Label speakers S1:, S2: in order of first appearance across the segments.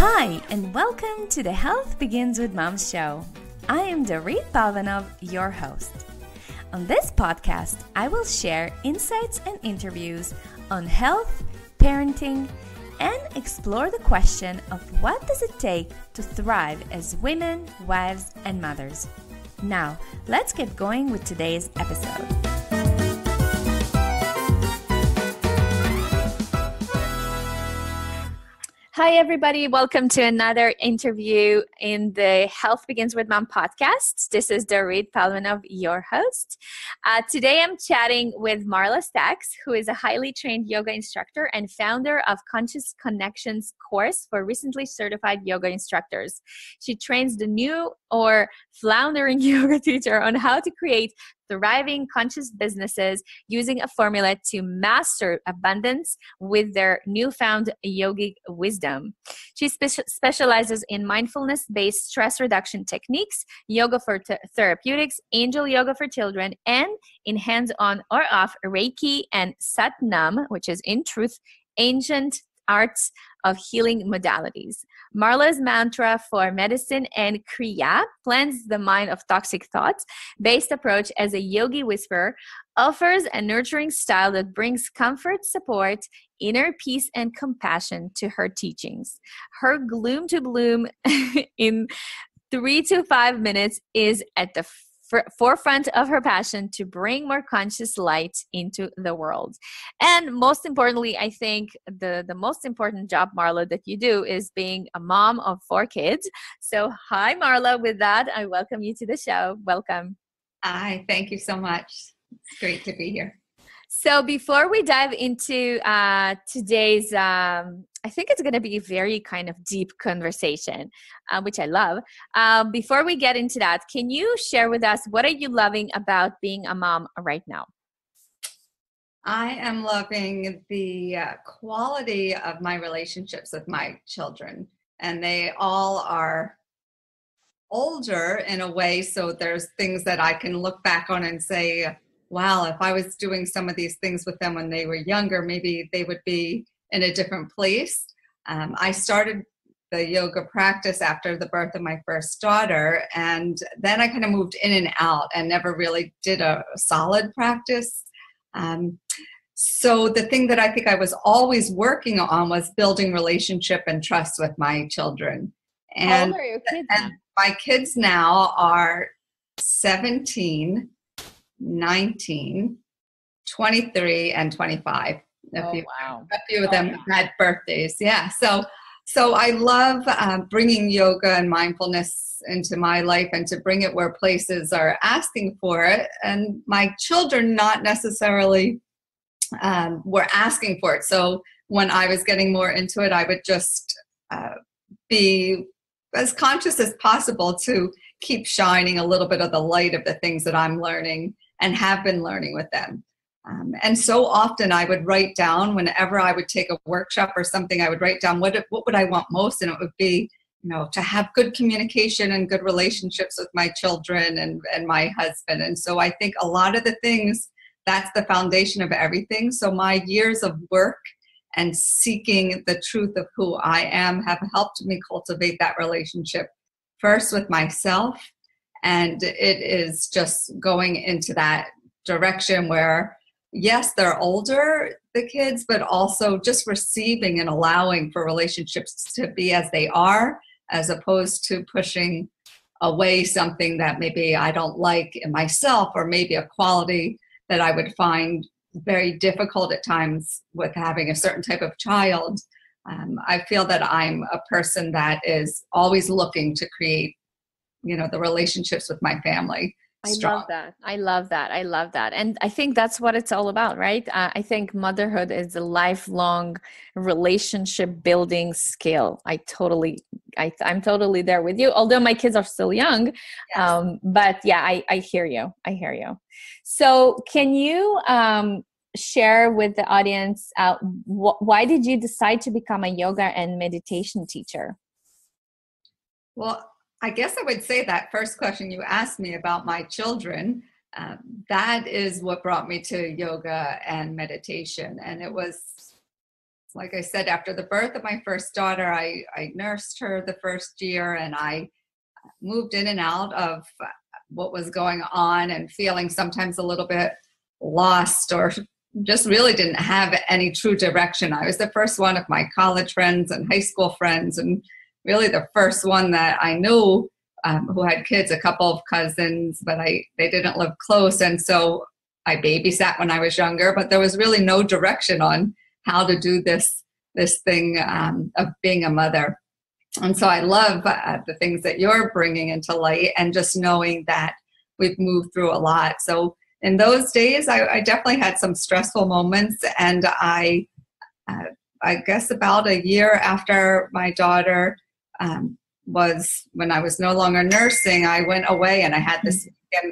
S1: Hi, and welcome to the Health Begins with Mom show. I am Dorit Palvanov, your host. On this podcast, I will share insights and interviews on health, parenting, and explore the question of what does it take to thrive as women, wives, and mothers. Now, let's get going with today's episode. Hi, everybody. Welcome to another interview in the Health Begins with Mom podcast. This is Dorit Palmanov, your host. Uh, today, I'm chatting with Marla Sacks, who is a highly trained yoga instructor and founder of Conscious Connections course for recently certified yoga instructors. She trains the new or floundering yoga teacher on how to create thriving conscious businesses using a formula to master abundance with their newfound yogic wisdom. She spe- specializes in mindfulness based stress reduction techniques, yoga for t- therapeutics, angel yoga for children, and in hands on or off Reiki and Satnam, which is in truth ancient arts of healing modalities. Marla's mantra for medicine and Kriya cleanse the mind of toxic thoughts based approach as a yogi whisperer offers a nurturing style that brings comfort, support, inner peace, and compassion to her teachings. Her gloom to bloom in three to five minutes is at the forefront of her passion to bring more conscious light into the world. And most importantly, I think the, the most important job, Marla, that you do is being a mom of four kids. So, hi, Marla. With that, I welcome you to the show. Welcome.
S2: Hi, thank you so much. It's great to be here.
S1: So before we dive into uh, today's, um, I think it's going to be a very kind of deep conversation, uh, which I love. Um, before we get into that, can you share with us what are you loving about being a mom right now?
S2: I am loving the uh, quality of my relationships with my children, and they all are older in a way, so there's things that I can look back on and say wow, if I was doing some of these things with them when they were younger, maybe they would be in a different place. Um, I started the yoga practice after the birth of my first daughter, and then I kind of moved in and out and never really did a solid practice. Um, so the thing that I think I was always working on was building relationship and trust with my children.
S1: And, and
S2: my kids now are 17, 19, 23, and 25.
S1: A, oh, few, wow.
S2: a few of them oh, had birthdays. Yeah. So, so I love uh, bringing yoga and mindfulness into my life and to bring it where places are asking for it. And my children not necessarily um, were asking for it. So when I was getting more into it, I would just uh, be as conscious as possible to keep shining a little bit of the light of the things that I'm learning and have been learning with them. Um, and so often I would write down whenever I would take a workshop or something, I would write down what, what would I want most, and it would be, you know, to have good communication and good relationships with my children and, and my husband. And so I think a lot of the things, that's the foundation of everything. So my years of work and seeking the truth of who I am have helped me cultivate that relationship first with myself and it is just going into that direction where yes they're older the kids but also just receiving and allowing for relationships to be as they are as opposed to pushing away something that maybe i don't like in myself or maybe a quality that i would find very difficult at times with having a certain type of child. Um, i feel that i'm a person that is always looking to create you know the relationships with my family
S1: I love that. I love that. I love that. And I think that's what it's all about, right? Uh, I think motherhood is a lifelong relationship building skill. I totally, I, I'm totally there with you. Although my kids are still young, yes. um, but yeah, I, I hear you. I hear you. So, can you um, share with the audience uh, wh- why did you decide to become a yoga and meditation teacher?
S2: Well, I guess I would say that first question you asked me about my children, um, that is what brought me to yoga and meditation. And it was like I said, after the birth of my first daughter, I, I nursed her the first year and I moved in and out of what was going on and feeling sometimes a little bit lost or just really didn't have any true direction. I was the first one of my college friends and high school friends, and really the first one that I knew um, who had kids, a couple of cousins, but I they didn't live close, and so I babysat when I was younger. But there was really no direction on how to do this this thing um, of being a mother. And so I love uh, the things that you're bringing into light, and just knowing that we've moved through a lot. So in those days, I, I definitely had some stressful moments, and I, uh, I guess about a year after my daughter um, was when I was no longer nursing, I went away and I had this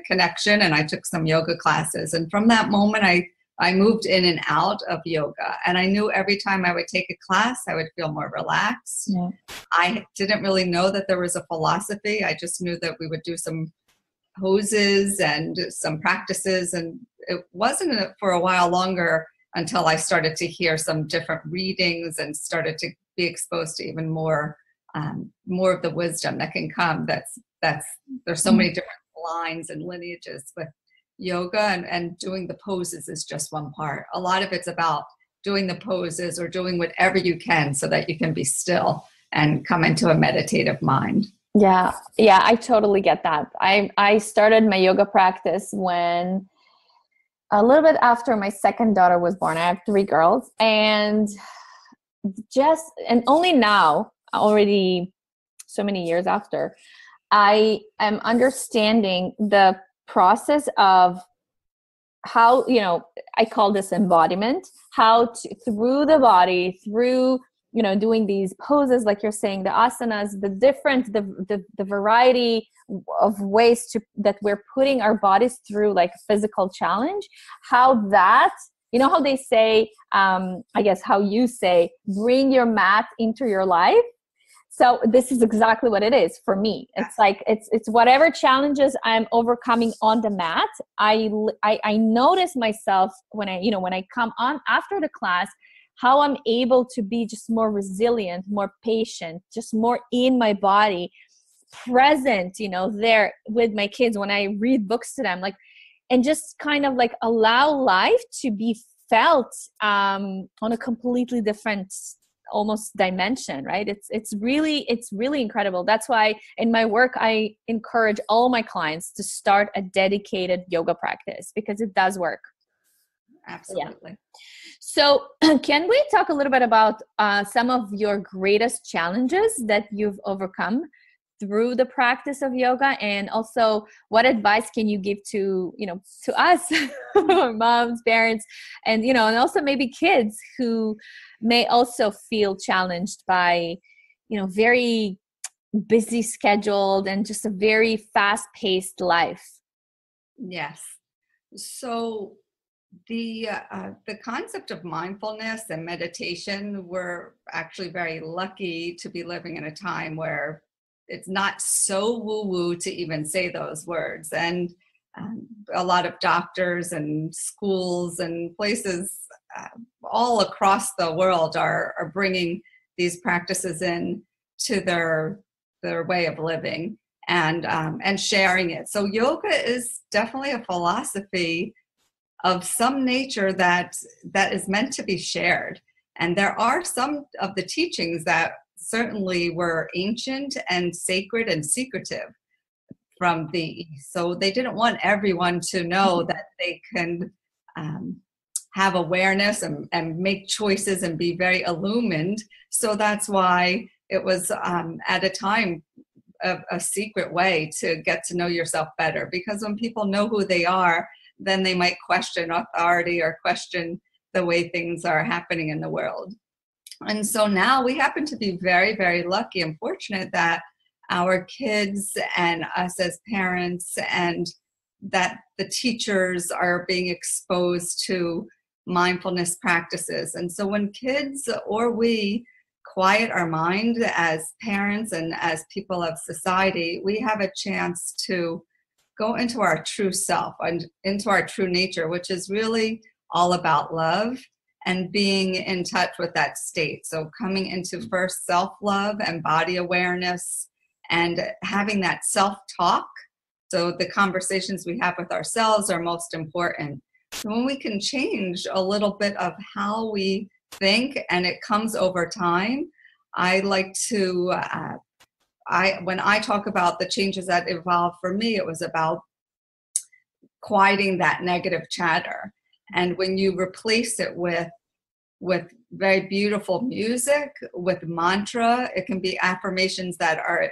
S2: connection, and I took some yoga classes, and from that moment, I I moved in and out of yoga, and I knew every time I would take a class, I would feel more relaxed. Yeah. I didn't really know that there was a philosophy. I just knew that we would do some poses and some practices and it wasn't for a while longer until i started to hear some different readings and started to be exposed to even more um, more of the wisdom that can come that's that's there's so many different lines and lineages with yoga and, and doing the poses is just one part a lot of it's about doing the poses or doing whatever you can so that you can be still and come into a meditative mind
S1: yeah, yeah, I totally get that. I I started my yoga practice when a little bit after my second daughter was born. I have three girls, and just and only now, already so many years after, I am understanding the process of how you know I call this embodiment. How to through the body, through you know doing these poses like you're saying the asanas the different the the, the variety of ways to that we're putting our bodies through like physical challenge how that you know how they say um i guess how you say bring your mat into your life so this is exactly what it is for me. It's like it's it's whatever challenges i'm overcoming on the mat i i, I notice myself when i you know when i come on after the class how I'm able to be just more resilient, more patient, just more in my body, present, you know, there with my kids when I read books to them, like, and just kind of like allow life to be felt um, on a completely different almost dimension right? It's it's really it's really incredible. That's why in my work i encourage all my clients to start a dedicated yoga practice because it does work.
S2: Absolutely. Yeah.
S1: So, can we talk a little bit about uh, some of your greatest challenges that you've overcome through the practice of yoga, and also what advice can you give to you know to us, moms, parents, and you know, and also maybe kids who may also feel challenged by you know very busy scheduled and just a very fast paced life.
S2: Yes. So the uh, the concept of mindfulness and meditation we're actually very lucky to be living in a time where it's not so woo woo to even say those words. And um, a lot of doctors and schools and places uh, all across the world are are bringing these practices in to their their way of living and um, and sharing it. So yoga is definitely a philosophy of some nature that that is meant to be shared. And there are some of the teachings that certainly were ancient and sacred and secretive from the east so they didn't want everyone to know mm-hmm. that they can um, have awareness and, and make choices and be very illumined so that's why it was um, at a time a, a secret way to get to know yourself better because when people know who they are then they might question authority or question the way things are happening in the world. And so now we happen to be very, very lucky and fortunate that our kids and us as parents and that the teachers are being exposed to mindfulness practices. And so when kids or we quiet our mind as parents and as people of society, we have a chance to go into our true self and into our true nature, which is really all about love and being in touch with that state. So, coming into first self love and body awareness and having that self talk. So, the conversations we have with ourselves are most important. So when we can change a little bit of how we think and it comes over time, I like to. Uh, I when I talk about the changes that evolved for me, it was about quieting that negative chatter and when you replace it with with very beautiful music with mantra it can be affirmations that are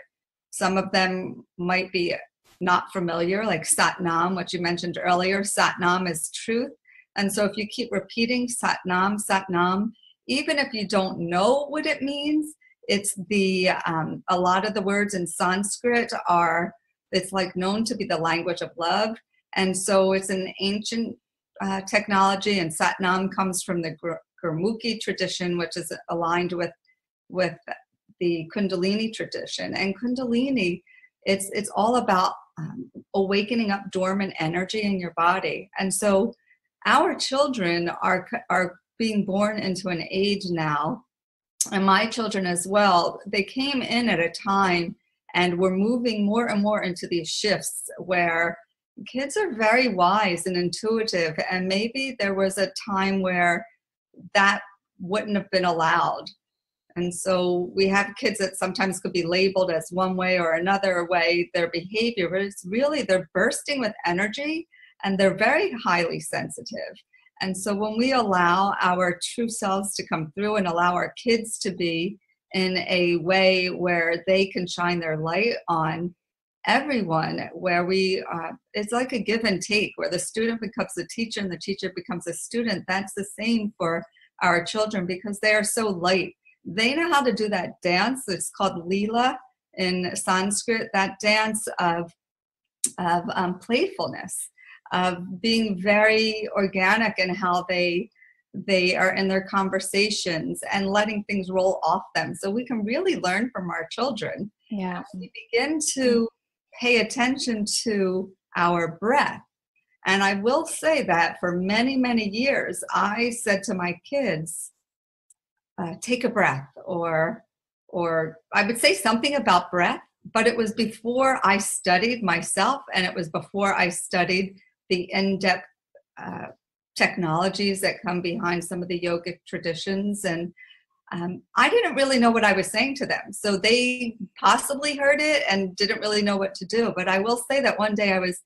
S2: some of them might be not familiar like satnam what you mentioned earlier. Satnam is truth. And so if you keep repeating satnam satnam even if you don't know what it means it's the um, a lot of the words in sanskrit are it's like known to be the language of love. And so it's an ancient uh, technology, and Satnam comes from the Gurmukhi tradition, which is aligned with with the Kundalini tradition. And Kundalini, it's it's all about um, awakening up dormant energy in your body. And so, our children are are being born into an age now, and my children as well. They came in at a time, and we're moving more and more into these shifts where kids are very wise and intuitive and maybe there was a time where that wouldn't have been allowed. And so we have kids that sometimes could be labeled as one way or another way their behavior but it's really they're bursting with energy and they're very highly sensitive. And so when we allow our true selves to come through and allow our kids to be in a way where they can shine their light on everyone where we uh, it's like a give and take where the student becomes a teacher and the teacher becomes a student. That's the same for our children because they are so light. They know how to do that dance. It's called lila in sanskrit that dance of of um, playfulness of being very organic in how they they are in their conversations and letting things roll off them. So we can really learn from our children.
S1: Yeah.
S2: We begin to pay attention to our breath. And I will say that for many, many years, I said to my kids, uh, take a breath, or, or I would say something about breath, but it was before I studied myself and it was before I studied the in depth uh, technologies that come behind some of the yogic traditions. And um, I didn't really know what I was saying to them. So they possibly heard it and didn't really know what to do. But I will say that one day I was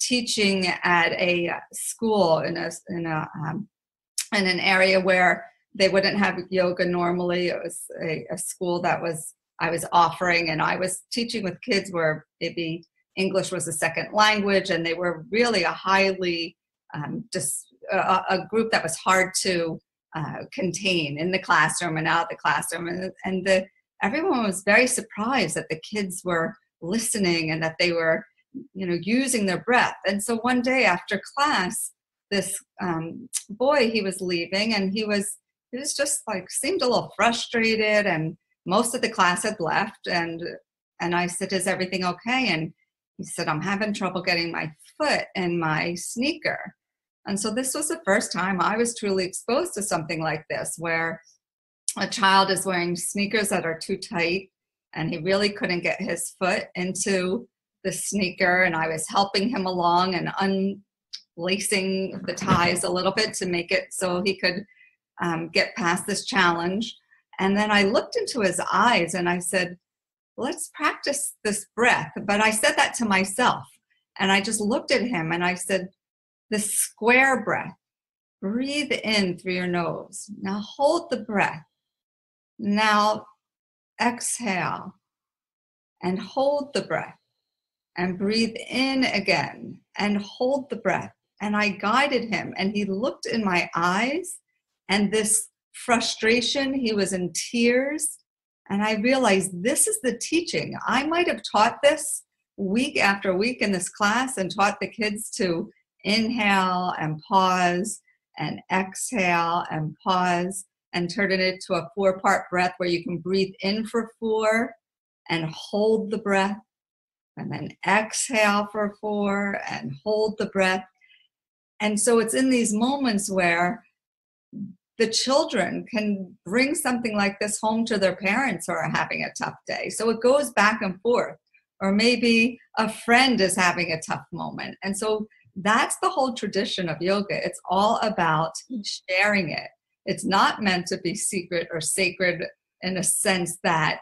S2: teaching at a school in a in a um, in an area where they wouldn't have yoga normally. It was a, a school that was I was offering, and I was teaching with kids where maybe English was a second language, and they were really a highly um, just a, a group that was hard to uh, contain in the classroom and out the classroom. And, and the, everyone was very surprised that the kids were listening and that they were, you know, using their breath. And so one day after class, this um, boy, he was leaving and he was, he was just like, seemed a little frustrated and most of the class had left. And, and I said, is everything okay? And he said, I'm having trouble getting my foot in my sneaker. And so this was the first time I was truly exposed to something like this, where a child is wearing sneakers that are too tight and he really couldn't get his foot into the sneaker. And I was helping him along and unlacing the ties a little bit to make it so he could um, get past this challenge. And then I looked into his eyes and I said, Let's practice this breath. But I said that to myself. And I just looked at him and I said, the square breath. Breathe in through your nose. Now hold the breath. Now exhale and hold the breath and breathe in again and hold the breath. And I guided him and he looked in my eyes and this frustration, he was in tears. And I realized this is the teaching. I might have taught this week after week in this class and taught the kids to inhale and pause and exhale and pause and turn it into a four part breath where you can breathe in for four and hold the breath and then exhale for four and hold the breath. And so it's in these moments where the children can bring something like this home to their parents who are having a tough day. So it goes back and forth. Or maybe a friend is having a tough moment. And so that's the whole tradition of yoga. It's all about sharing it. It's not meant to be secret or sacred in a sense that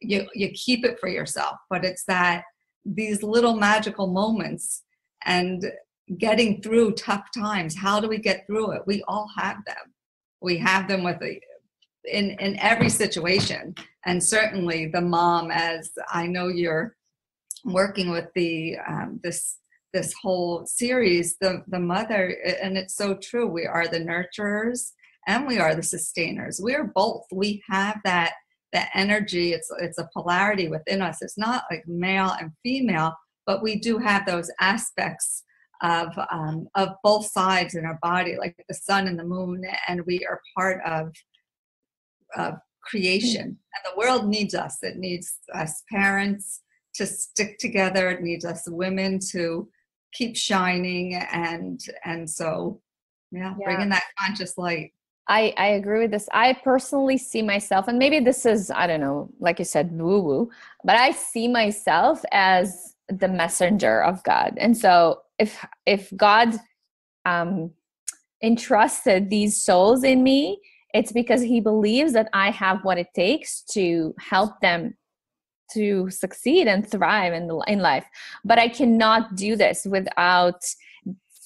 S2: you, you keep it for yourself, but it's that these little magical moments and getting through tough times. How do we get through it? We all have them. We have them with the, in in every situation, and certainly the mom, as I know you're working with the um, this this whole series, the the mother, and it's so true. We are the nurturers and we are the sustainers. We are both. We have that that energy. It's it's a polarity within us. It's not like male and female, but we do have those aspects of um, of both sides in our body, like the sun and the moon, and we are part of of creation. And the world needs us. It needs us parents to stick together. It needs us women to keep shining, and and so yeah, yeah. bringing that conscious light.
S1: I, I agree with this. I personally see myself, and maybe this is, I don't know, like you said, woo woo, but I see myself as the messenger of God. And so if if God um entrusted these souls in me, it's because he believes that I have what it takes to help them to succeed and thrive in, in life. But I cannot do this without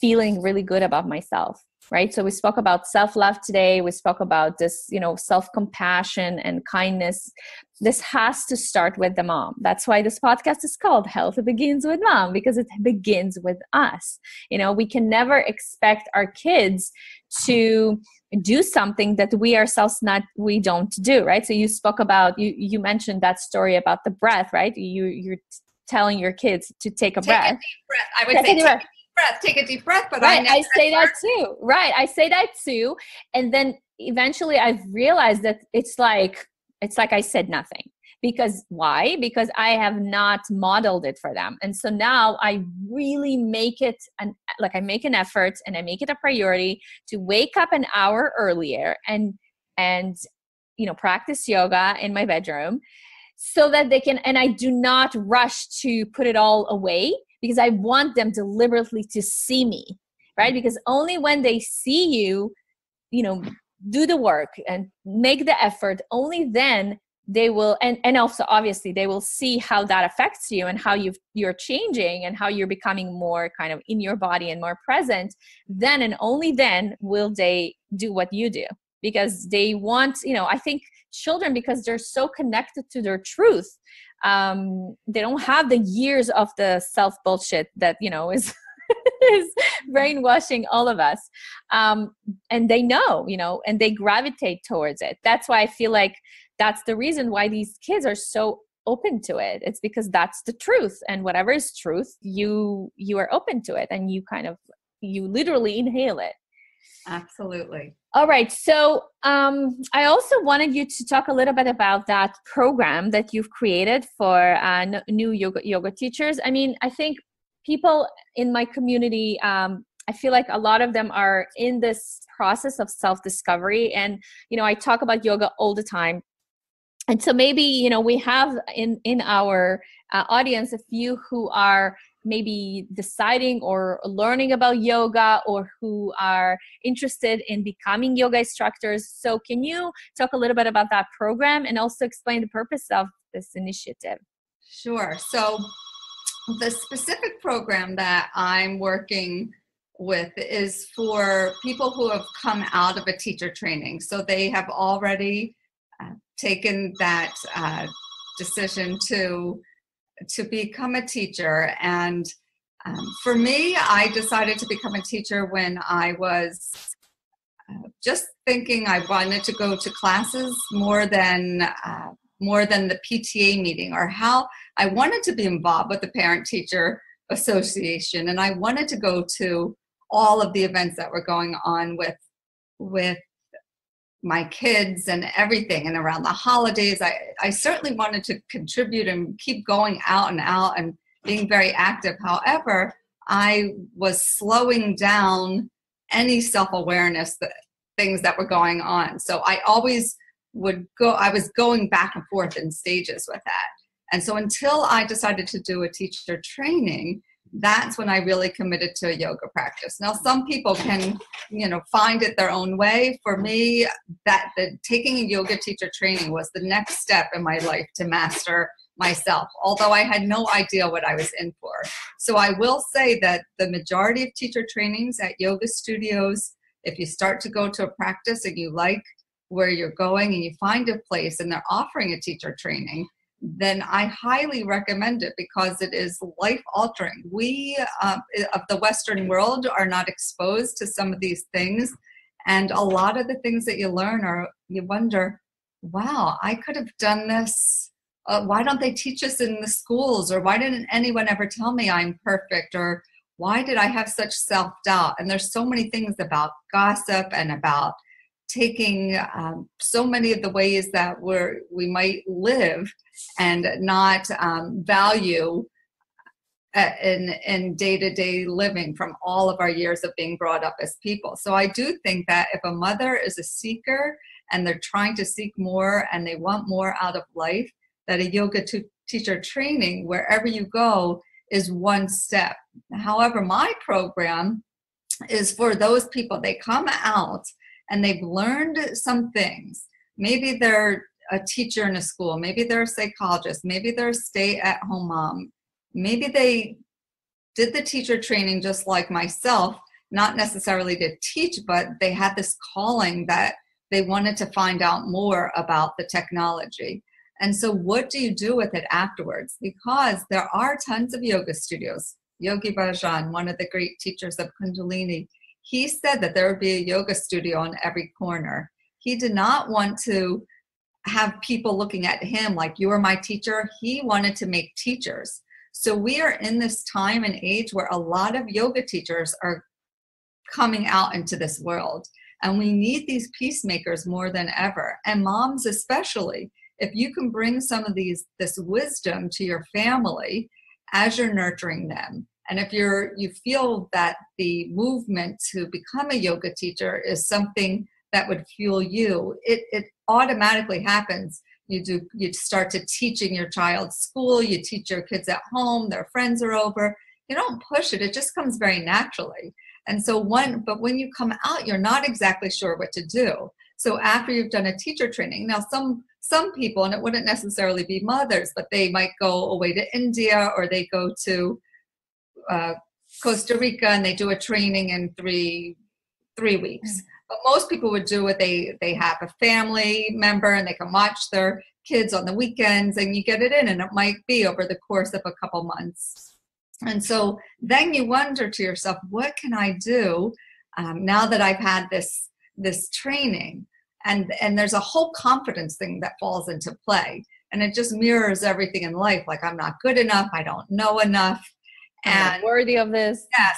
S1: feeling really good about myself right? So we spoke about self-love today. We spoke about this you know self-compassion and kindness. This has to start with the mom. That's why this podcast is called health It begins with mom because it begins with us. You know we can never expect our kids to do something that we ourselves not we don't do right? So you spoke about you you mentioned that story about the breath right? You you're telling your kids to take a
S2: take
S1: breath.
S2: A breath. I would take say breath, take a deep breath. But
S1: right,
S2: I,
S1: I say that too. Right, I say that too, and then eventually I've realized that it's like it's like I said nothing because why because i have not modeled it for them and so now i really make it an like i make an effort and i make it a priority to wake up an hour earlier and and you know practice yoga in my bedroom so that they can and i do not rush to put it all away because I want them deliberately to see me, right? Mm-hmm. Because only when they see you, you know, do the work and make the effort, only then they will and and also obviously they will see how that affects you and how you you're changing and how you're becoming more kind of in your body and more present then and only then will they do what you do because they want you know i think children because they're so connected to their truth um, they don't have the years of the self bullshit that you know is is brainwashing all of us. Um, and they know you know and they gravitate towards it. That's why i feel like that's the reason why these kids are so open to it. It's because that's the truth. And whatever is truth you you are open to it and you kind of you literally inhale it.
S2: Absolutely
S1: all right. So um, I also wanted you to talk a little bit about that program that you've created for uh, new yoga, yoga teachers. I mean, I think people in my community, um, I feel like a lot of them are in this process of self discovery. And, you know, I talk about yoga all the time. And so maybe, you know, we have in, in our uh, audience a few who are maybe deciding or learning about yoga or who are interested in becoming yoga instructors. So, can you talk a little bit about that program and also explain the purpose of this initiative?
S2: Sure. So, the specific program that I'm working with is for people who have come out of a teacher training. So, they have already uh, taken that uh, decision to to become a teacher. And um, for me, I decided to become a teacher when I was uh, just thinking I wanted to go to classes more than uh, more than the PTA meeting or how I wanted to be involved with the Parent Teacher Association, and I wanted to go to all of the events that were going on with with my kids and everything and around the holidays I, I certainly wanted to contribute and keep going out and out and being very active however i was slowing down any self-awareness that things that were going on. So I always would go, I was going back and forth in stages with that. And so until I decided to do a teacher training, that's when I really committed to a yoga practice. Now, some people can, you know, find it their own way. For me, that the taking a yoga teacher training was the next step in my life to master myself, although I had no idea what I was in for. So I will say that the majority of teacher trainings at yoga studios, if you start to go to a practice and you like where you're going and you find a place and they're offering a teacher training, then I highly recommend it because it is life altering. We uh, of the Western world are not exposed to some of these things. And a lot of the things that you learn are, you wonder, wow, I could have done this. Uh, why don't they teach us in the schools? Or why didn't anyone ever tell me I'm perfect? Or why did I have such self doubt? And there's so many things about gossip and about taking um, so many of the ways that we're we might live and not um, value uh, in in day-to-day living from all of our years of being brought up as people. So i do think that if a mother is a seeker and they're trying to seek more and they want more out of life that a yoga t- teacher training wherever you go is one step. However my program is for those people they come out and they've learned some things. Maybe they're a teacher in a school, maybe they're a psychologist, maybe they're a stay at home mom, maybe they did the teacher training just like myself, not necessarily to teach, but they had this calling that they wanted to find out more about the technology. And so, what do you do with it afterwards? Because there are tons of yoga studios. Yogi Bhajan, one of the great teachers of Kundalini, he said that there would be a yoga studio on every corner. He did not want to have people looking at him like you are my teacher. He wanted to make teachers. So we are in this time and age where a lot of yoga teachers are coming out into this world. And we need these peacemakers more than ever. And moms especially. If you can bring some of these this wisdom to your family as you're nurturing them, and if you're you feel that the movement to become a yoga teacher is something that would fuel you, it, it automatically happens. You do you start to teaching your child school, you teach your kids at home, their friends are over. You don't push it, it just comes very naturally. And so one, but when you come out, you're not exactly sure what to do. So after you've done a teacher training, now some some people, and it wouldn't necessarily be mothers, but they might go away to India or they go to uh, Costa Rica and they do a training in three three weeks. Mm. But most people would do it. They they have a family member and they can watch their kids on the weekends and you get it in and it might be over the course of a couple months. And so then you wonder to yourself, what can I do um, now that I've had this this training? And and there's a whole confidence thing that falls into play. And it just mirrors everything in life. Like I'm not good enough, I don't know enough
S1: and worthy of this.
S2: Yes.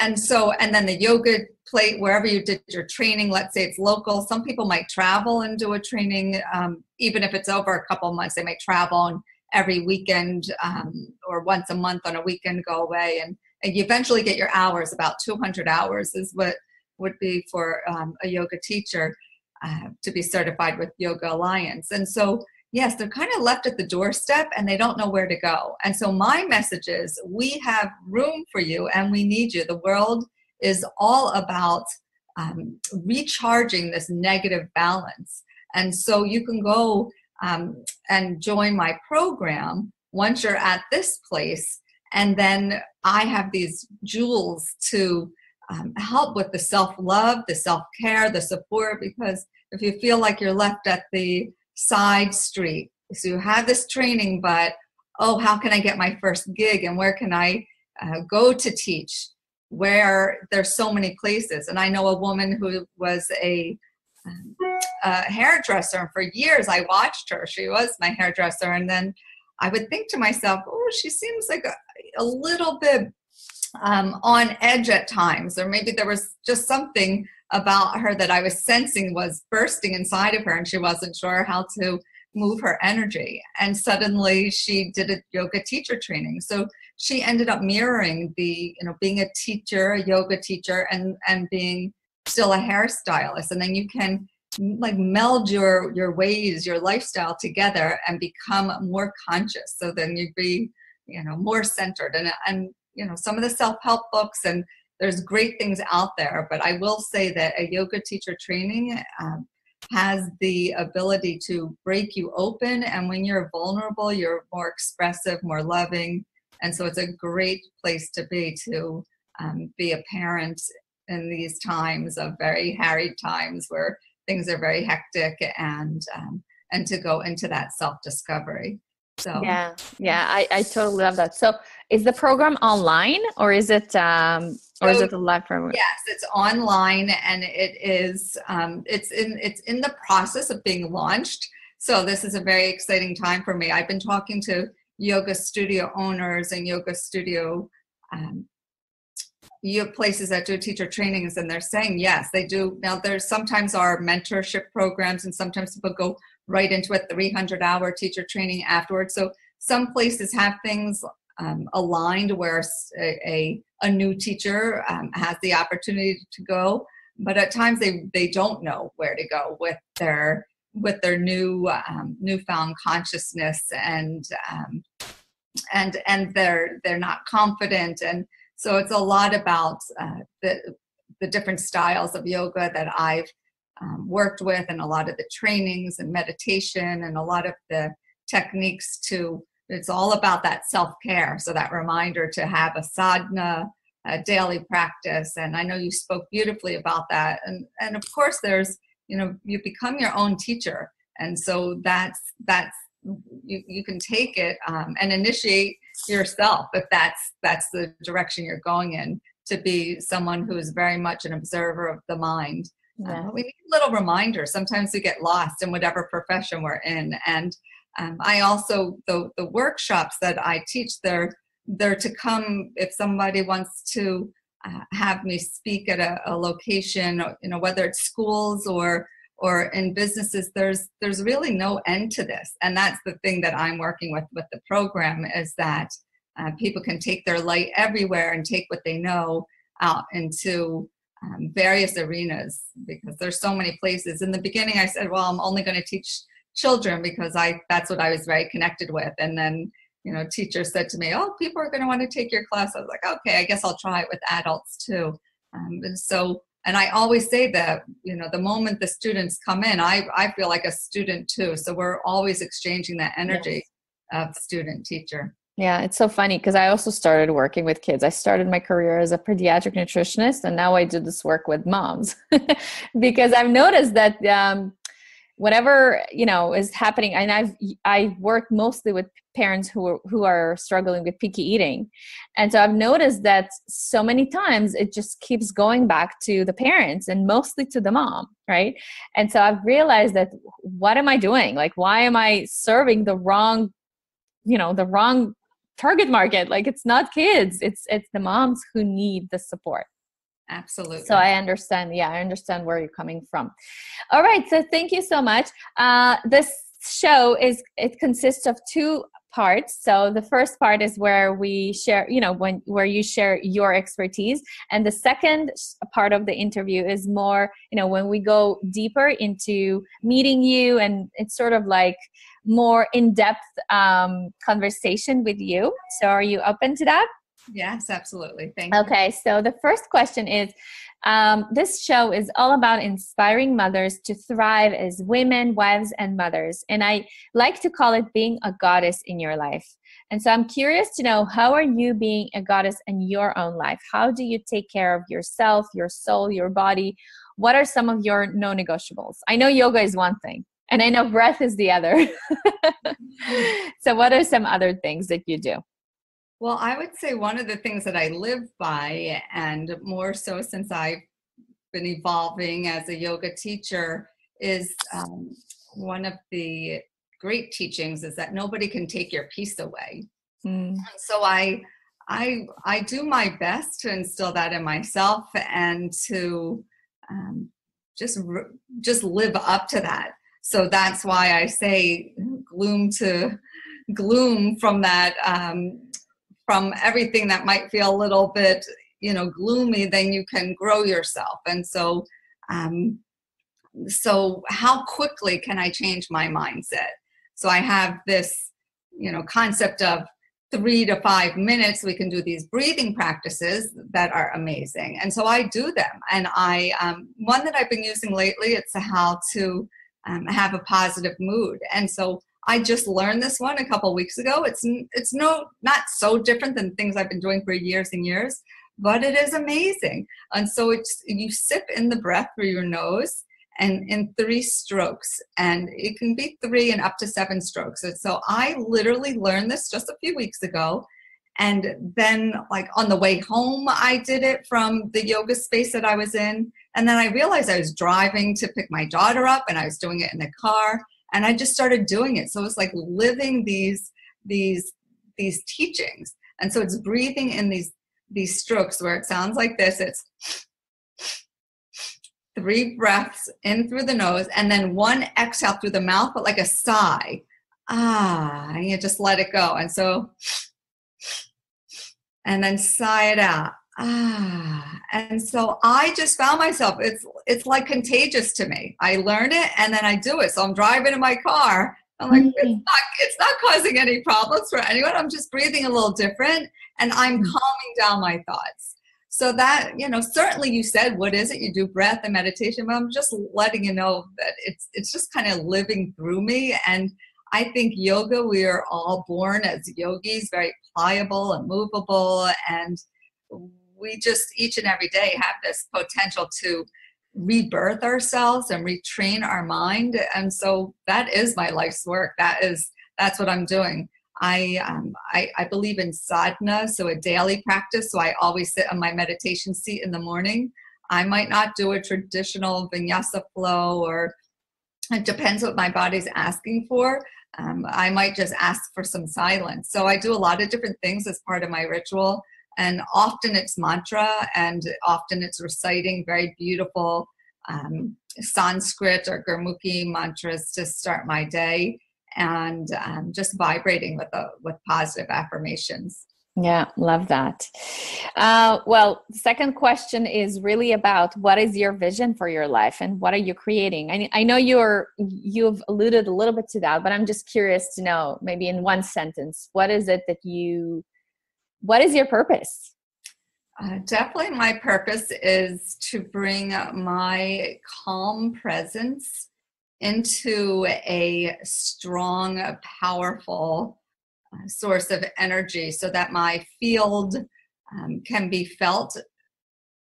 S2: And so, and then the yoga plate, wherever you did your training, let's say it's local. Some people might travel and do a training, um, even if it's over a couple months, they might travel and every weekend um, or once a month on a weekend go away. And, and you eventually get your hours, about 200 hours is what would be for um, a yoga teacher uh, to be certified with Yoga Alliance. And so yes, they're kind of left at the doorstep and they don't know where to go. And so my message is we have room for you and we need you. The world is all about um, recharging this negative balance. And so you can go um, and join my program once you're at this place. And then I have these jewels to um, help with the self love, the self care, the support, because if you feel like you're left at the side street. So you have this training, but oh, how can I get my first gig and where can I uh, go to teach? Where there's so many places. And I know a woman who was a, um, a hairdresser, and for years I watched her. She was my hairdresser. And then I would think to myself, oh, she seems like a, a little bit um, on edge at times, or maybe there was just something about her that I was sensing was bursting inside of her, and she wasn't sure how to move her energy. And suddenly she did a yoga teacher training. So she ended up mirroring the, you know, being a teacher, a yoga teacher, and and being still a hairstylist and then you can like meld your your ways your lifestyle together and become more conscious so then you'd be you know more centered and and you know some of the self-help books and there's great things out there but i will say that a yoga teacher training um, has the ability to break you open and when you're vulnerable you're more expressive more loving and so it's a great place to be to um, be a parent in these times of very harried times where things are very hectic and um, and to go into that self discovery so
S1: yeah yeah I, I totally love that. So is the program online or is it um or is it a live program
S2: yes it's online and it is um it's in it's in the process of being launched. So this is a very exciting time for me. I've been talking to yoga studio owners and yoga studio um, you have places that do teacher trainings and they're saying yes they do. Now there's sometimes our mentorship programs and sometimes people go right into a 300 hour teacher training afterwards. So some places have things um, aligned where a, a, a new teacher um, has the opportunity to go but at times they they don't know where to go with their with their new um, newfound consciousness and um, and and they're they're not confident and so it's a lot about uh, the, the different styles of yoga that I've um, worked with, and a lot of the trainings and meditation, and a lot of the techniques to. It's all about that self care. So that reminder to have a sadhana, a daily practice, and I know you spoke beautifully about that. And and of course, there's you know you become your own teacher, and so that's that's you, you can take it um, and initiate yourself if that's that's the direction you're going in to be someone who is very much an observer of the mind yeah. uh, we need little reminders sometimes we get lost in whatever profession we're in and um, i also the the workshops that i teach they're they're to come if somebody wants to uh, have me speak at a, a location you know whether it's schools or or in businesses there's there's really no end to this. And that's the thing that i'm working with with the program is that uh, people can take their light everywhere and take what they know out into um, various arenas because there's so many places. In the beginning i said well i'm only going to teach children because i that's what i was very connected with. And then you know teachers said to me oh people are going to want to take your class. I was like okay i guess i'll try it with adults too. Um, and so and i always say that you know the moment the students come in i i feel like a student too. So we're always exchanging that energy yes. of student teacher.
S1: Yeah, it's so funny because I also started working with kids. I started my career as a pediatric nutritionist, and now I do this work with moms because I've noticed that um, whatever you know is happening, and I've I work mostly with parents who are, who are struggling with picky eating, and so I've noticed that so many times it just keeps going back to the parents and mostly to the mom, right? And so I've realized that what am I doing? Like, why am I serving the wrong you know the wrong target market like it's not kids it's it's the moms who need the support
S2: absolutely.
S1: So i understand yeah i understand where you're coming from. All right so thank you so much. Uh this show is it consists of two parts. So the first part is where we share you know when where you share your expertise. And the second part of the interview is more you know when we go deeper into meeting you and it's sort of like more in-depth um, conversation with you. So are you open to that
S2: yes absolutely thank
S1: you okay so the first question is um, this show is all about inspiring mothers to thrive as women, wives, and mothers. And I like to call it being a goddess in your life. And so I'm curious to know how are you being a goddess in your own life? How do you take care of yourself, your soul, your body? What are some of your non negotiables? I know yoga is one thing, and I know breath is the other. so, what are some other things that you do?
S2: Well, I would say one of the things that I live by, and more so since I've been evolving as a yoga teacher, is um, one of the great teachings is that nobody can take your peace away. Mm. So I, I, I do my best to instill that in myself and to um, just just live up to that. So that's why I say gloom to gloom from that um, from everything that might feel a little bit you know gloomy then you can grow yourself. And so um, so how quickly can I change my mindset? So I have this, you know, concept of three to five minutes we can do these breathing practices that are amazing. And so i do them. And i um, one that i've been using lately it's how to um, have a positive mood. And so i just learned this one a couple weeks ago. It's it's no not so different than things i've been doing for years and years but it is amazing. And so it's you sip in the breath through your nose and in three strokes and it can be three and up to seven strokes. And so i literally learned this just a few weeks ago. And then like on the way home i did it from the yoga space that i was in. And then i realized i was driving to pick my daughter up and i was doing it in the car and i just started doing it so it's like living these these these teachings and so it's breathing in these these strokes where it sounds like this it's three breaths in through the nose and then one exhale through the mouth, but like a sigh. Ah, and you just let it go. And so, and then sigh it out. Ah, and so I just found myself, it's it's like contagious to me. I learn it and then I do it. So I'm driving in my car. I'm like, mm-hmm. it's, not, it's not causing any problems for anyone. I'm just breathing a little different and I'm mm-hmm. calming down my thoughts so that you know certainly you said what is it you do breath and meditation but i'm just letting you know that it's it's just kind of living through me and i think yoga we are all born as yogis very pliable and movable and we just each and every day have this potential to rebirth ourselves and retrain our mind and so that is my life's work that is that's what i'm doing I, um, I, I believe in sadhana, so a daily practice. So I always sit on my meditation seat in the morning. I might not do a traditional vinyasa flow, or it depends what my body's asking for. Um, I might just ask for some silence. So I do a lot of different things as part of my ritual, and often it's mantra, and often it's reciting very beautiful um, Sanskrit or Gurmukhi mantras to start my day and um, just vibrating with a, with positive affirmations.
S1: Yeah, love that. Uh, well, second question is really about what is your vision for your life and what are you creating? I, I know you're you've alluded a little bit to that, but I'm just curious to know, maybe in one sentence, what is it that you, what is your purpose?
S2: Uh, definitely, my purpose is to bring my calm presence into a strong, powerful uh, source of energy so that my field um, can be felt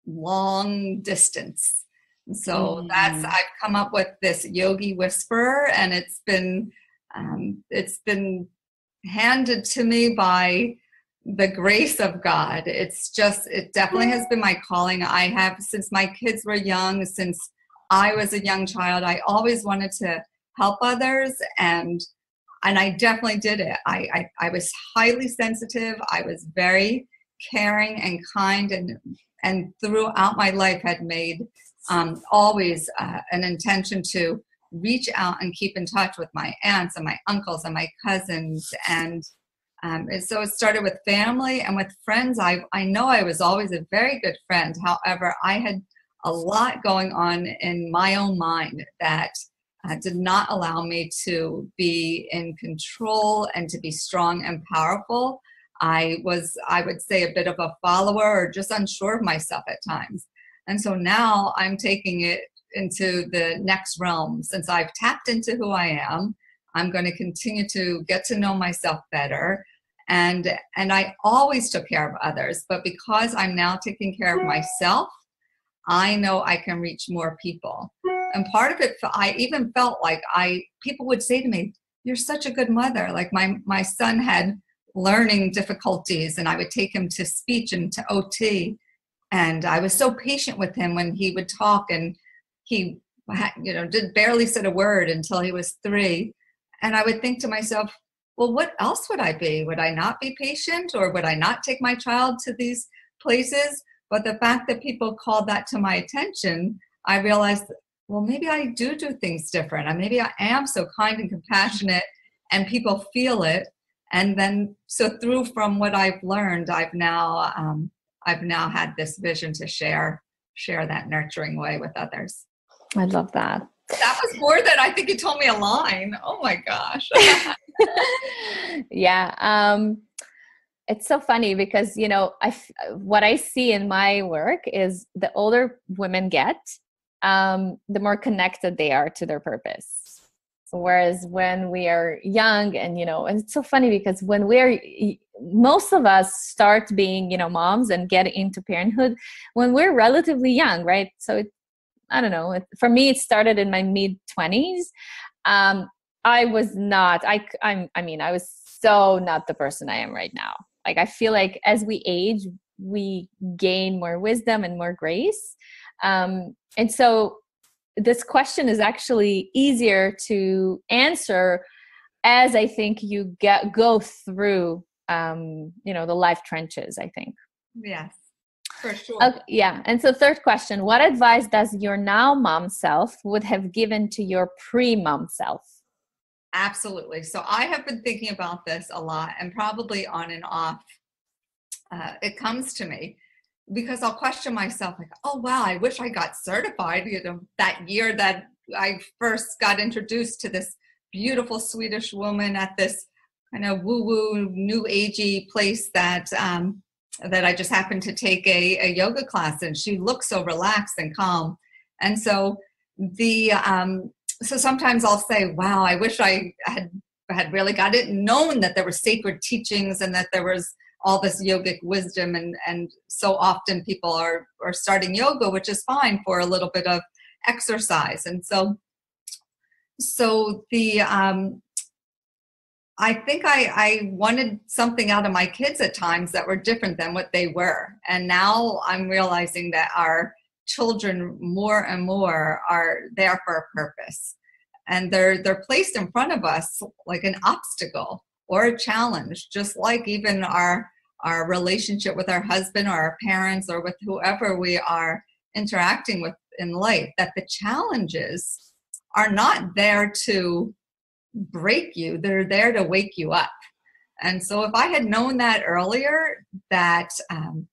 S2: long distance. So mm. that's I've come up with this yogi whisper, and it's been um, it's been handed to me by the grace of God. It's just it definitely has been my calling. I have since my kids were young, since I was a young child, I always wanted to help others and and I definitely did it. I, I, I was highly sensitive. I was very caring and kind and and throughout my life had made um, always uh, an intention to reach out and keep in touch with my aunts and my uncles and my cousins and um, and so it started with family and with friends. I, I know I was always a very good friend. However, I had a lot going on in my own mind that uh, did not allow me to be in control and to be strong and powerful. I was, I would say, a bit of a follower or just unsure of myself at times. And so now I'm taking it into the next realm. Since I've tapped into who I am, I'm going to continue to get to know myself better. And, and I always took care of others, but because I'm now taking care of myself, I know I can reach more people. And part of it, I even felt like I people would say to me, "You're such a good mother." Like my my son had learning difficulties, and I would take him to speech and to OT, and I was so patient with him when he would talk, and he, you know, did barely said a word until he was three, and I would think to myself, well, what else would I be? Would I not be patient, or would I not take my child to these places? But the fact that people called that to my attention, I realized, well, maybe I do do things different. And maybe I am so kind and compassionate, and people feel it. And then, so through from what I've learned, I've now um, I've now had this vision to share share that nurturing way with others.
S1: I love that.
S2: That was more than I think you told me a line. Oh my gosh.
S1: yeah. Um, it's so funny because you know I what I see in my work is the older women get, um, the more connected they are to their purpose. Whereas when we are young, and you know, and it's so funny because when we're most of us start being you know moms and get into parenthood when we're relatively young, right? So it, I don't know. It, for me, it started in my mid twenties. Um, I was not. I I'm. I mean, I was so not the person I am right now like i feel like as we age we gain more wisdom and more grace um, and so this question is actually easier to answer as i think you get go through um, you know the life trenches i think
S2: yes for sure
S1: okay, yeah and so third question what advice does your now mom self would have given to your pre-mom self
S2: Absolutely. So I have been thinking about this a lot and probably on and off. Uh, it comes to me because I'll question myself like, oh wow, I wish I got certified, you know, that year that I first got introduced to this beautiful Swedish woman at this kind of woo-woo new agey place that um, that I just happened to take a, a yoga class and she looked so relaxed and calm. And so the um, so sometimes I'll say, wow, I wish I had had really got it known that there were sacred teachings and that there was all this yogic wisdom and and so often people are are starting yoga which is fine for a little bit of exercise and so so the um I think I, I wanted something out of my kids at times that were different than what they were. And now I'm realizing that our children more and more are there for a purpose and they're they're placed in front of us like an obstacle or a challenge just like even our our relationship with our husband or our parents or with whoever we are interacting with in life that the challenges are not there to break you they're there to wake you up. And so if i had known that earlier that um,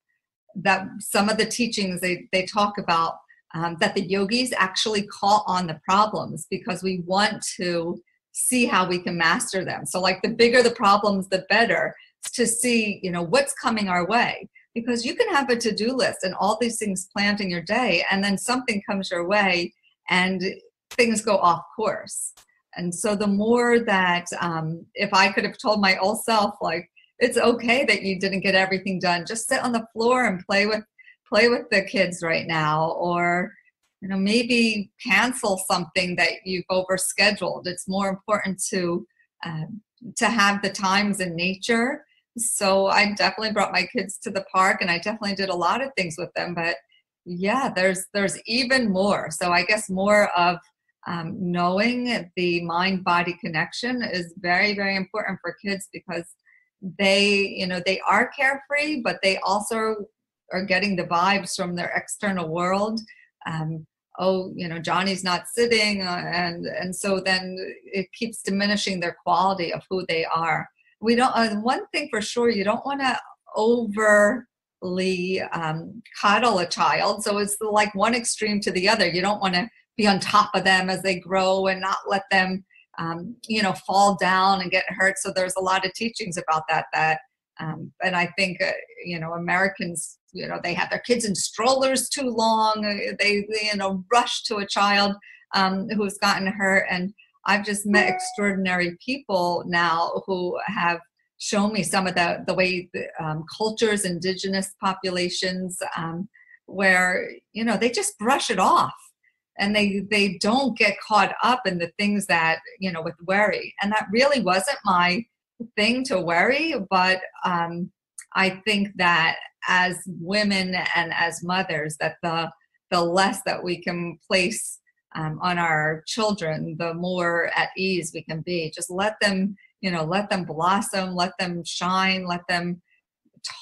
S2: that some of the teachings they, they talk about um, that the yogis actually call on the problems because we want to see how we can master them. So like the bigger the problems the better to see you know what's coming our way. Because you can have a to-do list and all these things planned in your day and then something comes your way and things go off course and so the more that um, if i could have told my old self like it's okay that you didn't get everything done. Just sit on the floor and play with play with the kids right now or you know maybe cancel something that you've overscheduled. It's more important to um, to have the times in nature. So i definitely brought my kids to the park and i definitely did a lot of things with them but yeah there's there's even more. So i guess more of um, knowing the mind body connection is very very important for kids because they you know they are carefree but they also are getting the vibes from their external world. Um, oh you know johnny's not sitting uh, and and so then it keeps diminishing their quality of who they are. We don't uh, one thing for sure you don't want to overly um, coddle a child so it's like one extreme to the other. You don't want to be on top of them as they grow and not let them um, you know fall down and get hurt. So there's a lot of teachings about that that um, and i think uh, you know americans you know they have their kids in strollers too long. Uh, they, you know rush to a child um, who's gotten hurt. And i've just met extraordinary people now who have shown me some of the the way the, um, cultures indigenous populations um, where you know they just brush it off and they they don't get caught up in the things that you know with worry. And that really wasn't my thing to worry but um, i think that as women and as mothers that the the less that we can place um, on our children the more at ease we can be. Just let them you know let them blossom let them shine let them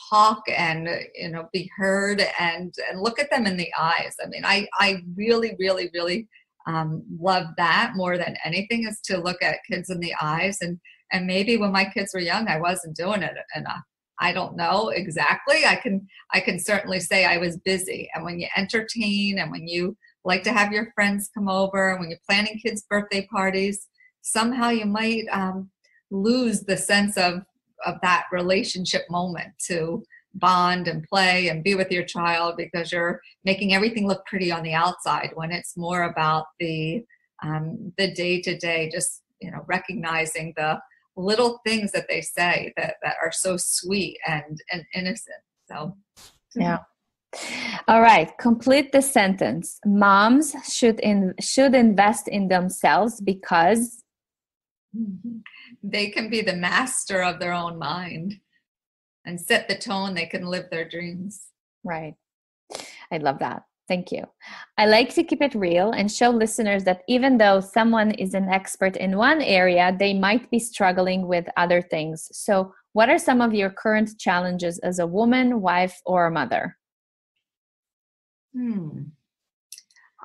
S2: talk and you know be heard and and look at them in the eyes i mean i i really really really um, love that more than anything is to look at kids in the eyes and and maybe when my kids were young i wasn't doing it enough I don't know exactly. I can I can certainly say I was busy. And when you entertain and when you like to have your friends come over and when you're planning kids' birthday parties, somehow you might um, lose the sense of of that relationship moment to bond and play and be with your child because you're making everything look pretty on the outside when it's more about the um, the day to day just you know recognizing the little things that they say that, that are so sweet and, and innocent. So,
S1: yeah. All right, complete the sentence. Moms should in, should invest in themselves because
S2: they can be the master of their own mind and set the tone. They can live their dreams.
S1: Right. I love that. Thank you. I like to keep it real and show listeners that even though someone is an expert in one area, they might be struggling with other things. So, what are some of your current challenges as a woman, wife, or a mother?
S2: Hmm.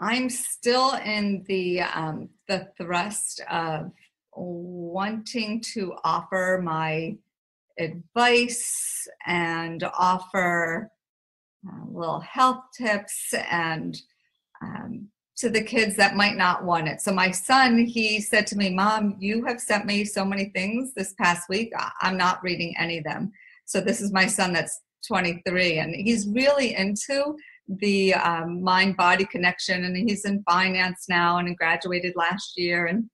S2: I'm still in the um, the thrust of wanting to offer my advice and offer uh, little health tips and um, to the kids that might not want it. So my son, he said to me, "Mom, you have sent me so many things this past week. I'm not reading any of them." So this is my son that's 23, and he's really into the um, mind-body connection, and he's in finance now, and graduated last year, and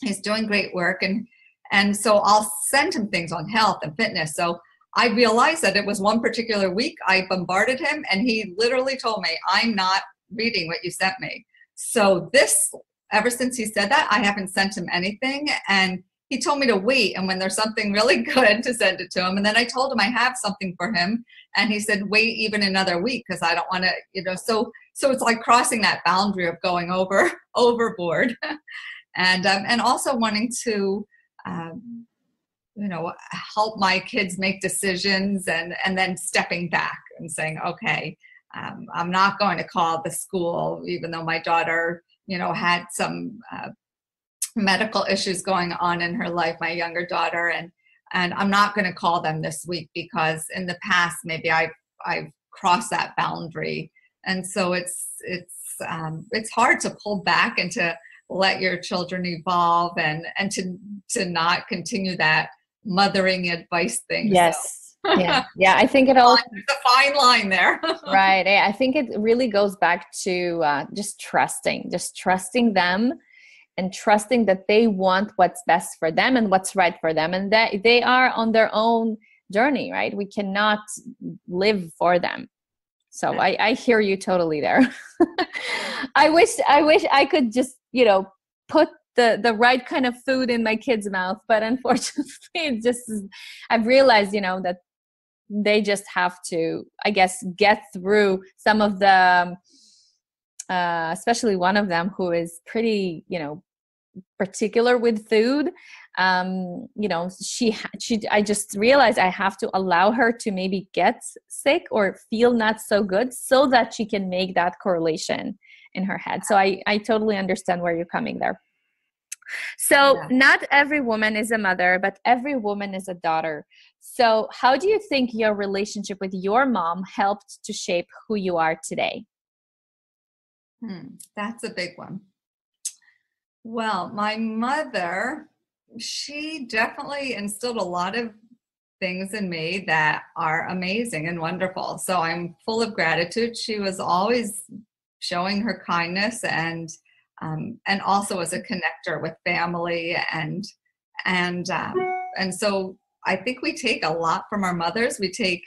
S2: he's doing great work. and And so I'll send him things on health and fitness. So I realized that it was one particular week I bombarded him and he literally told me, I'm not reading what you sent me. So this, ever since he said that, I haven't sent him anything. And he told me to wait and when there's something really good to send it to him. And then I told him I have something for him. And he said, wait even another week because I don't want to, you know, so so it's like crossing that boundary of going over overboard. and um, and also wanting to um, you know help my kids make decisions and and then stepping back and saying okay um, i'm not going to call the school even though my daughter you know had some uh, medical issues going on in her life my younger daughter and and i'm not going to call them this week because in the past maybe i've i've crossed that boundary. And so it's it's um, it's hard to pull back and to let your children evolve and and to to not continue that mothering advice thing.
S1: Yes. So. yeah. Yeah. I think it all.
S2: There's a fine line there.
S1: right. I think it really goes back to uh, just trusting, just trusting them and trusting that they want what's best for them and what's right for them and that they are on their own journey right we cannot live for them so I, I hear you totally there. I wish i wish i could just you know put the the right kind of food in my kids mouth but unfortunately it just i've realized you know that they just have to i guess get through some of the um, uh, especially one of them who is pretty you know particular with food um you know she she i just realized i have to allow her to maybe get sick or feel not so good so that she can make that correlation in her head so i i totally understand where you're coming there so, yeah. not every woman is a mother, but every woman is a daughter. So, how do you think your relationship with your mom helped to shape who you are today?
S2: Hmm, that's a big one. Well, my mother, she definitely instilled a lot of things in me that are amazing and wonderful. So I'm full of gratitude. She was always showing her kindness and um, and also as a connector with family and and um, and so I think we take a lot from our mothers. We take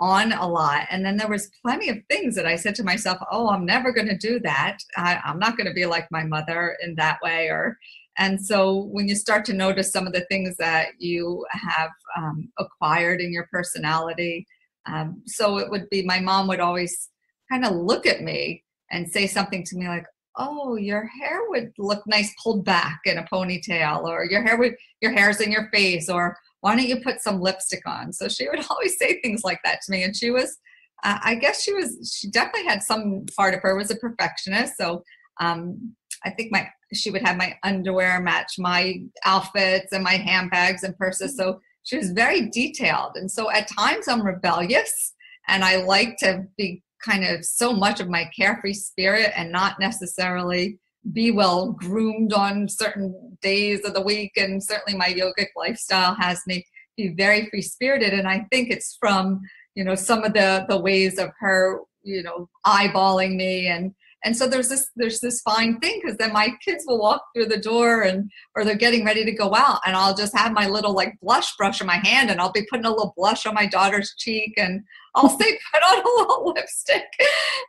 S2: on a lot, and then there was plenty of things that I said to myself, "Oh, I'm never going to do that. I, I'm not going to be like my mother in that way." Or and so when you start to notice some of the things that you have um, acquired in your personality, um, so it would be my mom would always kind of look at me and say something to me like, oh your hair would look nice pulled back in a ponytail or your hair would your hair's in your face or why don't you put some lipstick on? So she would always say things like that to me and she was uh, i guess she was she definitely had some part of her was a perfectionist so um, i think my she would have my underwear match my outfits and my handbags and purses mm-hmm. so she was very detailed. And so at times I'm rebellious and I like to be kind of so much of my carefree spirit and not necessarily be well groomed on certain days of the week. And certainly my yogic lifestyle has me be very free spirited. And I think it's from, you know, some of the, the ways of her, you know, eyeballing me and and so there's this there's this fine thing because then my kids will walk through the door and or they're getting ready to go out and i'll just have my little like blush brush in my hand and i'll be putting a little blush on my daughter's cheek and i'll say put on a little lipstick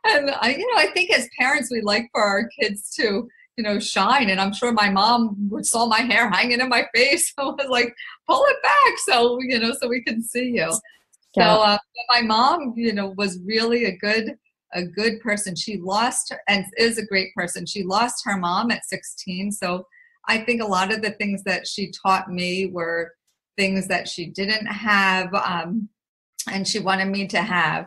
S2: and i you know i think as parents we like for our kids to you know shine and i'm sure my mom would saw my hair hanging in my face and was like pull it back so you know so we can see you yeah. so uh, my mom you know was really a good a good person. She lost her, and is a great person. She lost her mom at 16. So I think a lot of the things that she taught me were things that she didn't have um, and she wanted me to have.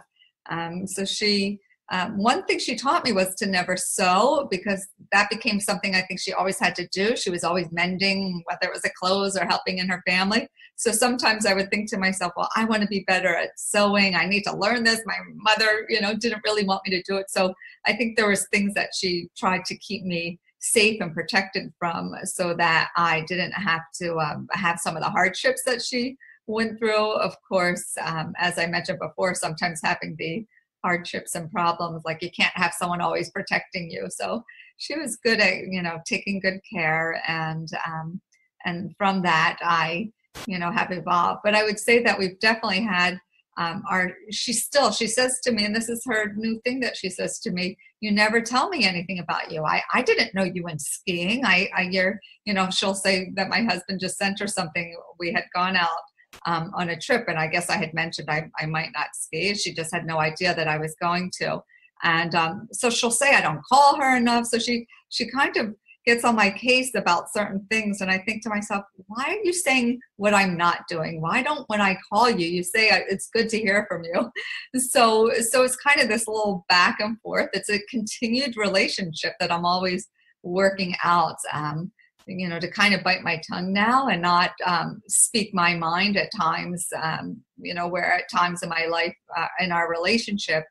S2: Um, so she um, one thing she taught me was to never sew because that became something I think she always had to do. She was always mending, whether it was a clothes or helping in her family. So sometimes I would think to myself, well, I want to be better at sewing. I need to learn this. My mother, you know, didn't really want me to do it. So I think there was things that she tried to keep me safe and protected from so that I didn't have to um, have some of the hardships that she went through. Of course, um, as I mentioned before, sometimes having the hardships and problems like you can't have someone always protecting you. So she was good at you know taking good care and um, and from that i you know have evolved. But i would say that we've definitely had um, our she still she says to me and this is her new thing that she says to me you never tell me anything about you. I i didn't know you went skiing. I i hear you know she'll say that my husband just sent her something. We had gone out um, on a trip, and I guess I had mentioned I, I might not ski. She just had no idea that I was going to, and um, so she'll say I don't call her enough. So she she kind of gets on my case about certain things, and I think to myself, why are you saying what I'm not doing? Why don't when I call you, you say it's good to hear from you? So so it's kind of this little back and forth. It's a continued relationship that I'm always working out. Um, you know to kind of bite my tongue now and not um, speak my mind at times um, you know where at times in my life uh, in our relationship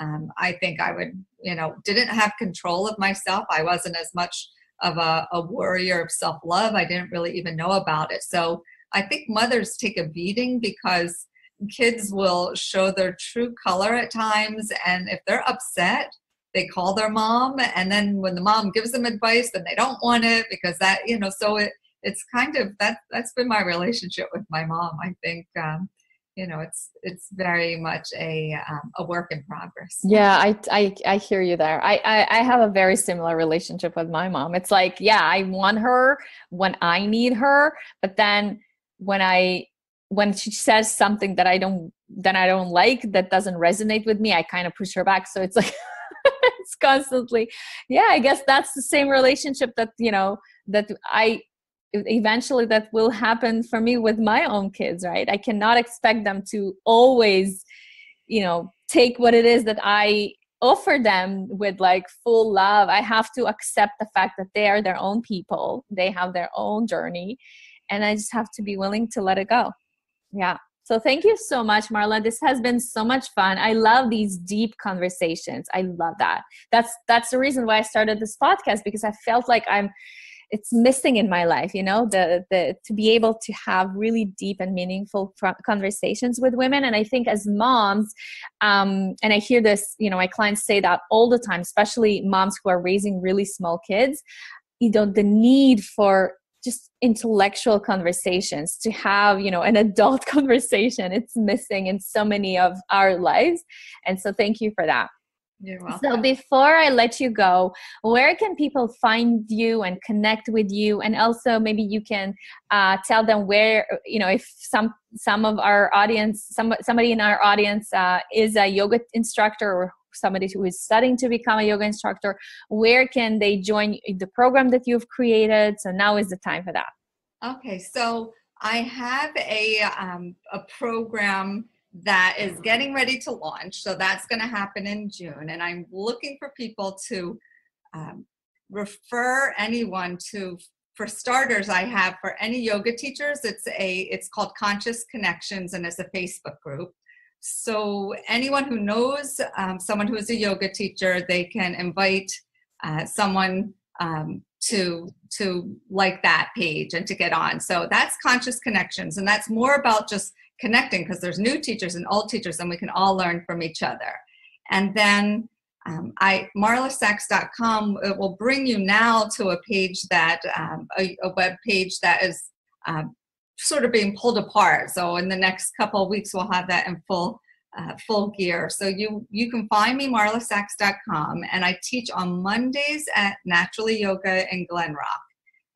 S2: um, i think i would you know didn't have control of myself. I wasn't as much of a, a warrior of self-love. I didn't really even know about it. So i think mothers take a beating because kids will show their true color at times and if they're upset they call their mom and then when the mom gives them advice then they don't want it because that you know so it it's kind of that that's been my relationship with my mom. I think um, you know it's it's very much a um, a work in progress.
S1: Yeah I, I i hear you there. I, I i have a very similar relationship with my mom. It's like yeah i want her when i need her but then when i when she says something that i don't that i don't like that doesn't resonate with me i kind of push her back. So it's like constantly. Yeah i guess that's the same relationship that you know that i eventually that will happen for me with my own kids right? I cannot expect them to always you know take what it is that i offer them with like full love. I have to accept the fact that they are their own people. They have their own journey. And i just have to be willing to let it go. Yeah so thank you so much, Marla. This has been so much fun. I love these deep conversations. I love that. That's that's the reason why I started this podcast because I felt like I'm it's missing in my life you know the the to be able to have really deep and meaningful conversations with women and i think as moms um, and i hear this you know my clients say that all the time especially moms who are raising really small kids you know the need for just intellectual conversations to have you know an adult conversation it's missing in so many of our lives and so thank you for that. So before I let you go, where can people find you and connect with you? And also maybe you can uh, tell them where you know if some some of our audience, some somebody in our audience uh, is a yoga instructor or somebody who is studying to become a yoga instructor where can they join the program that you've created so now is the time for that
S2: okay so i have a um, a program that is getting ready to launch so that's going to happen in june and i'm looking for people to um, refer anyone to for starters, I have for any yoga teachers, it's a it's called Conscious Connections, and it's a Facebook group. So anyone who knows um, someone who is a yoga teacher, they can invite uh, someone um, to to like that page and to get on. So that's Conscious Connections, and that's more about just connecting because there's new teachers and old teachers, and we can all learn from each other. And then um, I marlasacks.com it will bring you now to a page that um, a, a, web page that is um, sort of being pulled apart. So in the next couple of weeks, we'll have that in full uh, full gear. So you you can find me marlasacks.com, and I teach on Mondays at Naturally Yoga in Glen Rock,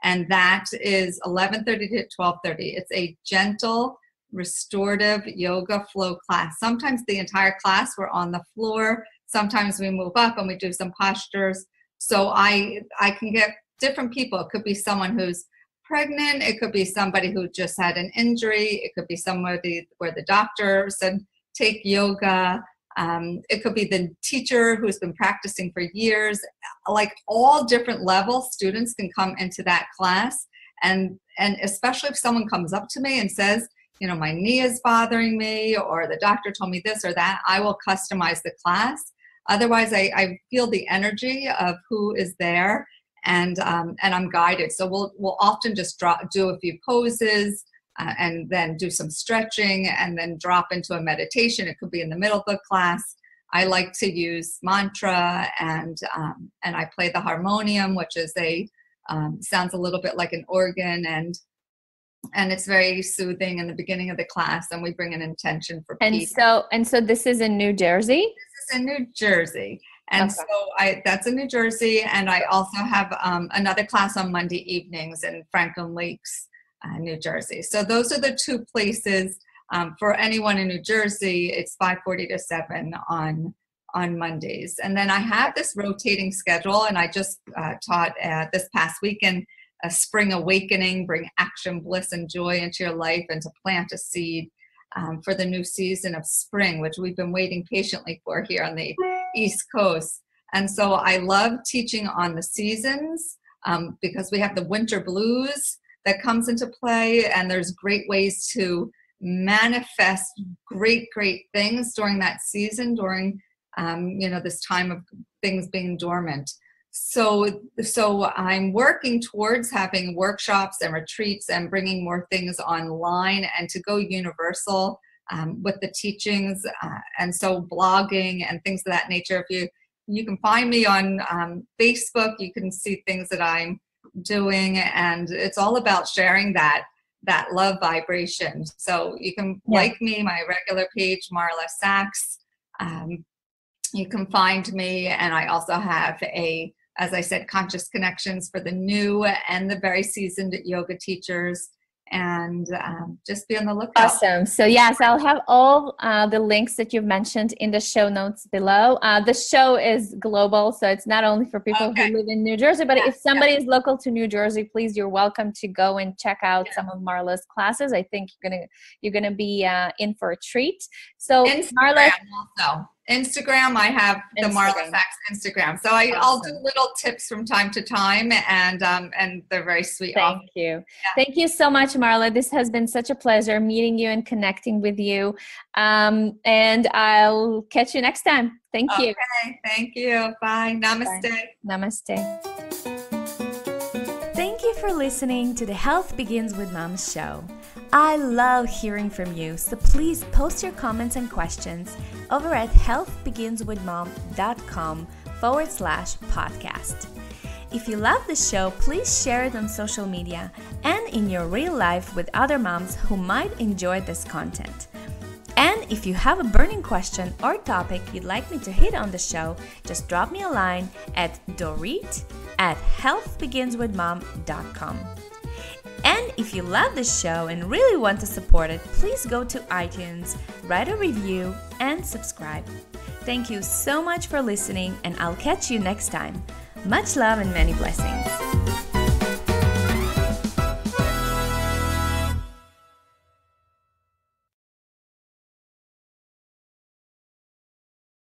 S2: and that is 11:30 to 12:30. It's a gentle restorative yoga flow class. Sometimes the entire class we're on the floor sometimes we move up and we do some postures so i i can get different people it could be someone who's pregnant. It could be somebody who just had an injury. It could be somebody where the doctor said take yoga. Um, it could be the teacher who's been practicing for years. Like all different levels students can come into that class. And and especially if someone comes up to me and says you know my knee is bothering me or the doctor told me this or that i will customize the class. Otherwise, I, I feel the energy of who is there and um, and I'm guided. So we'll we'll often just drop, do a few poses uh, and then do some stretching and then drop into a meditation. It could be in the middle of the class. I like to use mantra and um, and I play the harmonium, which is a um, sounds a little bit like an organ and and it's very soothing in the beginning of the class and we bring an intention for
S1: and
S2: peace.
S1: so and so this is in new jersey This is
S2: in New Jersey. And okay. so I that's in New Jersey, and I also have um, another class on Monday evenings in Franklin Lakes, uh, New Jersey. So those are the two places um, for anyone in New Jersey. It's 5:40 to 7 on on Mondays, and then I have this rotating schedule, and I just uh, taught uh, this past weekend a spring awakening, bring action, bliss, and joy into your life, and to plant a seed um, for the new season of spring, which we've been waiting patiently for here on the East Coast. And so I love teaching on the seasons um, because we have the winter blues that comes into play, and there's great ways to manifest great, great things during that season, during um, you know this time of things being dormant so so i'm working towards having workshops and retreats and bringing more things online and to go universal um, with the teachings uh, and so blogging and things of that nature. If you you can find me on um, facebook you can see things that i'm doing and it's all about sharing that that love vibration. So you can yeah. like me my regular page marla sacks. Um, you can find me and i also have a as I said, conscious connections for the new and the very seasoned yoga teachers and um, just be on the lookout.
S1: Awesome. So, yes, I'll have all uh, the links that you've mentioned in the show notes below. Uh, the show is global, so it's not only for people okay. who live in New Jersey, but yeah, if somebody yeah. is local to New Jersey, please, you're welcome to go and check out yeah. some of Marla's classes. I think you're gonna you're gonna be uh, in for a treat. So,
S2: Instagram Marla, also. Instagram. I have the Marla Sacks Instagram. So I, will do little tips from time to time, and um, and they're very sweet.
S1: Thank you. Yeah. Thank you so much, Marla. This has been such a pleasure meeting you and connecting with you. Um, and I'll catch you next time. Thank you.
S2: okay.
S1: you.
S2: Thank you. Bye. Namaste. Bye.
S1: Namaste. Thank you for listening to the Health Begins with Mom show. I love hearing from you, so please post your comments and questions over at healthbeginswithmom.com forward slash podcast. If you love the show, please share it on social media and in your real life with other moms who might enjoy this content. And if you have a burning question or topic you'd like me to hit on the show, just drop me a line at dorit at healthbeginswithmom.com. And if you love this show and really want to support it, please go to iTunes, write a review, and subscribe. Thank you so much for listening, and I'll catch you next time. Much love and many blessings.